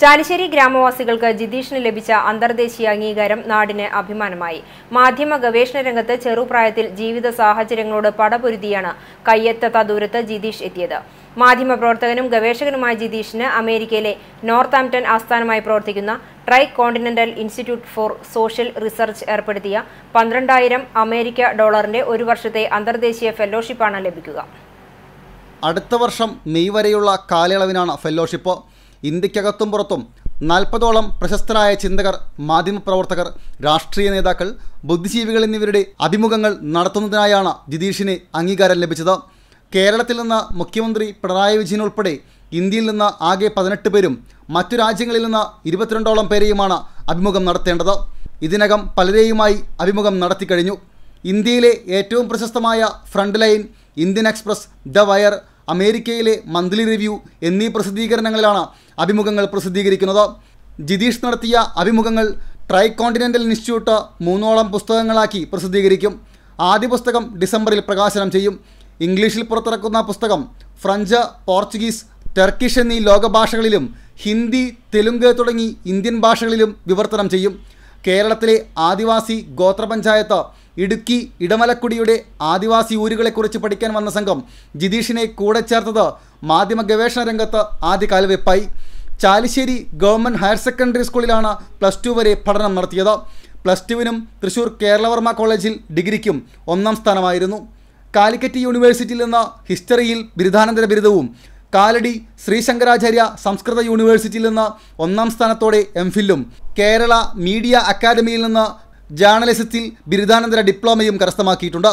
ചാലിശ്ശേരി ഗ്രാമവാസികൾക്ക് ജിതീഷിന് ലഭിച്ച അന്തർദേശീയ അംഗീകാരം നാടിന് അഭിമാനമായി. മാധ്യമ ഗവേഷണ രംഗത്ത് ചെറുപ്രായത്തിൽ ജീവിത സാഹചര്യങ്ങളോട് പടപൊരുതിയാണ് കയ്യെത്തത്ത ദൂരത്ത് ജിതീഷ് എത്തിയത്. മാധ്യമ പ്രവർത്തകനും ഗവേഷകനുമായ ജിതീഷിന് അമേരിക്കയിലെ നോർത്ത് നോർത്താംപ്ടൺ ആസ്ഥാനമായി പ്രവർത്തിക്കുന്ന tri continental institute for social research ഏർപ്പെടുത്തിയ പന്ത്രണ്ടായിരം അമേരിക്ക ഡോളറിന്റെ ഒരു വർഷത്തെ അന്തർദേശീയ ഫെലോഷിപ്പാണ് ലഭിക്കുക. അടുത്ത വർഷം മെയ് വരെയുള്ള കാലയളവിനാണ് ഫെല്ലോഷിപ്പ് ഇന്ത്യക്കകത്തും പുറത്തും നാൽപ്പതോളം പ്രശസ്തരായ ചിന്തകർ മാധ്യമപ്രവർത്തകർ രാഷ്ട്രീയ നേതാക്കൾ ബുദ്ധിജീവികൾ എന്നിവരുടെ അഭിമുഖങ്ങൾ നടത്തുന്നതിനായാണ് ജിതീഷിന് അംഗീകാരം ലഭിച്ചത്. കേരളത്തിൽ നിന്ന് മുഖ്യമന്ത്രി പിണറായി വിജയൻ ഉൾപ്പെടെ ഇന്ത്യയിൽ നിന്ന് ആകെ പതിനെട്ട് പേരും മറ്റു രാജ്യങ്ങളിൽ നിന്ന് ഇരുപത്തിരണ്ടോളം പേരെയുമാണ് അഭിമുഖം നടത്തേണ്ടത്. ഇതിനകം പലരെയുമായി അഭിമുഖം നടത്തിക്കഴിഞ്ഞു ഇന്ത്യയിലെ ഏറ്റവും പ്രശസ്തമായ Frontline Indian Express the Wire അമേരിക്കയിലെ മന്ത്ലി റിവ്യൂ എന്നീ പ്രസിദ്ധീകരണങ്ങളിലാണ് അഭിമുഖങ്ങൾ പ്രസിദ്ധീകരിക്കുന്നത്. ജിതീഷ് നടത്തിയ അഭിമുഖങ്ങൾ ട്രൈ കോണ്ടിനെന്റൽ ഇൻസ്റ്റിറ്റ്യൂട്ട് മൂന്നോളം പുസ്തകങ്ങളാക്കി പ്രസിദ്ധീകരിക്കും. ആദ്യ പുസ്തകം ഡിസംബറിൽ പ്രകാശനം ചെയ്യും. ഇംഗ്ലീഷിൽ പുറത്തിറക്കുന്ന പുസ്തകം ഫ്രഞ്ച് പോർച്ചുഗീസ് ടർക്കിഷ് എന്നീ ലോകഭാഷകളിലും ഹിന്ദി തെലുങ്ക് തുടങ്ങി ഇന്ത്യൻ ഭാഷകളിലും വിവർത്തനം ചെയ്യും. കേരളത്തിലെ ആദിവാസി ഗോത്രപഞ്ചായത്ത് ഇടുക്കി ഇടമലക്കുടിയുടെ ആദിവാസി ഊരുകളെക്കുറിച്ച് പഠിക്കാൻ വന്ന സംഘം ജിതീഷിനെ കൂടെ ചേർത്തത് മാധ്യമ ഗവേഷണ രംഗത്ത് ആദ്യ കാൽവെപ്പായി ചാലിശ്ശേരി ഗവൺമെന്റ് ഹയർ സെക്കൻഡറി സ്കൂളിലാണ് പ്ലസ് ടു വരെ പഠനം നടത്തിയത്. പ്ലസ് ടുവിനും തൃശൂർ കേരളവർമ്മ കോളേജിൽ ഡിഗ്രിക്കും ഒന്നാം സ്ഥാനമായിരുന്നു. കാലിക്കറ്റ് യൂണിവേഴ്സിറ്റിയിൽ നിന്ന് ഹിസ്റ്ററിയിൽ ബിരുദാനന്തര ബിരുദവും കാലടി ശ്രീശങ്കരാചാര്യ സംസ്കൃത യൂണിവേഴ്സിറ്റിയിൽ നിന്ന് ഒന്നാം സ്ഥാനത്തോടെ എം ഫില്ലും കേരള മീഡിയ അക്കാദമിയിൽ നിന്ന് ജേർണലിസത്തിൽ ബിരുദാനന്തര ഡിപ്ലോമയും കരസ്ഥമാക്കിയിട്ടുണ്ട്.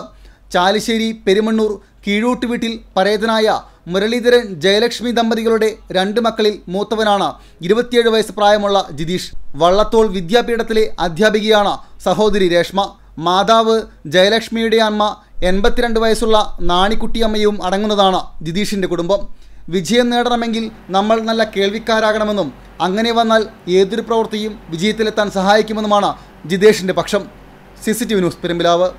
ചാലിശ്ശേരി പെരുമണ്ണൂർ കീഴൂട്ട് വീട്ടിൽ പരേതനായ മുരളീധരൻ ജയലക്ഷ്മി ദമ്പതികളുടെ രണ്ട് മക്കളിൽ മൂത്തവനാണ് ഇരുപത്തിയേഴ് വയസ്സ് പ്രായമുള്ള ജിതീഷ്. വള്ളത്തോൾ വിദ്യാപീഠത്തിലെ അധ്യാപികയാണ് സഹോദരി രേഷ്മ. മാതാവ് ജയലക്ഷ്മിയുടെ അമ്മ എൺപത്തിരണ്ട് വയസ്സുള്ള നാണിക്കുട്ടിയമ്മയും അടങ്ങുന്നതാണ് ജിതീഷിന്റെ കുടുംബം. വിജയം നേടണമെങ്കിൽ നമ്മൾ നല്ല കേൾവിക്കാരാകണമെന്നും അങ്ങനെ വന്നാൽ ഏതൊരു പ്രവൃത്തിയും വിജയത്തിലെത്താൻ സഹായിക്കുമെന്നുമാണ് ജിതേഷിന്റെ പക്ഷം. C C T V news Perumpilavu.